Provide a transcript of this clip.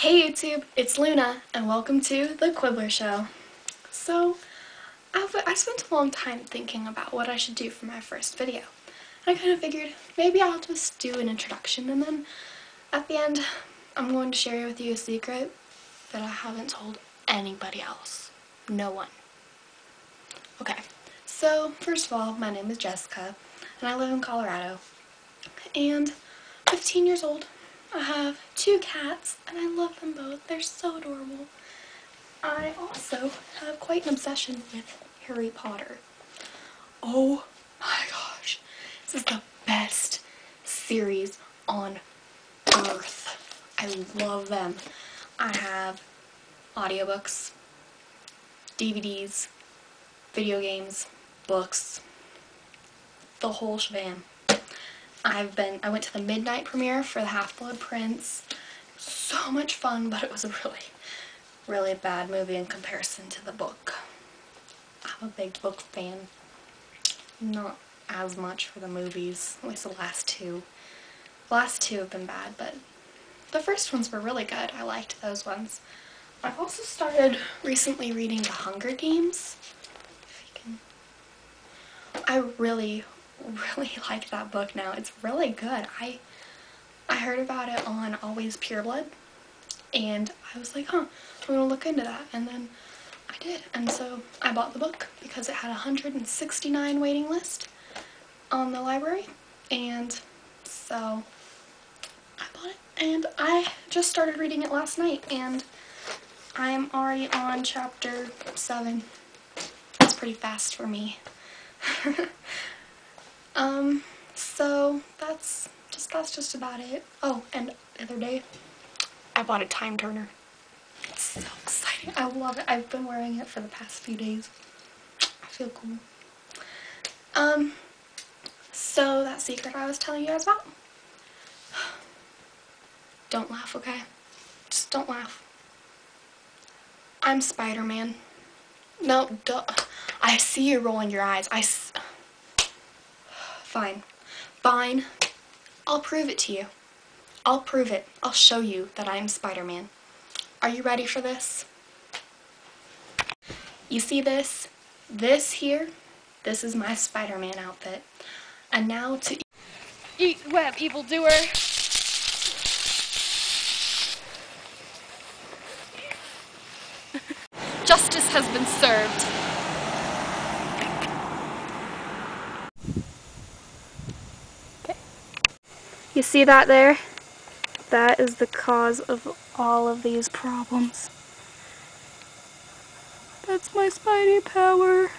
Hey YouTube, it's Luna, and welcome to The Quibbler Show. So, I've, I spent a long time thinking about what I should do for my first video. I kind of figured maybe I'll just do an introduction and then at the end I'm going to share with you a secret that I haven't told anybody else. No one. Okay, so first of all, my name is Jessica and I live in Colorado. And 15 years old. I have two cats and I love them both. They're so adorable. I also have quite an obsession with Harry Potter. Oh my gosh. This is the best series on earth. I love them. I have audiobooks, DVDs, video games, books, the whole shebang. I've been, I went to the midnight premiere for the Half-Blood Prince. So much fun, but it was a really, really bad movie in comparison to the book. I'm a big book fan. Not as much for the movies, at least the last two. The last two have been bad, but the first ones were really good. I liked those ones. I've also started recently reading The Hunger Games. I really, really like that book now. It's really good. I I heard about it on Always Pure Blood and I was like, huh, I'm gonna look into that. And then I did. And so I bought the book because it had a 169 waiting list on the library. And so I bought it and I just started reading it last night and I'm already on chapter 7. It's pretty fast for me. Um, so that's just that's just about it. Oh, and the other day I bought a time turner. It's so exciting. I love it. I've been wearing it for the past few days. I feel cool. Um, so that secret I was telling you guys about. Don't laugh, okay? Just don't laugh. I'm Spider-Man. No, duh. I see you rolling your eyes. I. Fine. Fine. I'll prove it to you. I'll prove it. I'll show you that I'm Spider-Man. Are you ready for this? You see this? This here? This is my Spider-Man outfit. And now to eat web, evildoer. Justice has been served. You see that there? That is the cause of all of these problems. That's my spidey power.